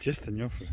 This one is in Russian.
Чисто нюхаю.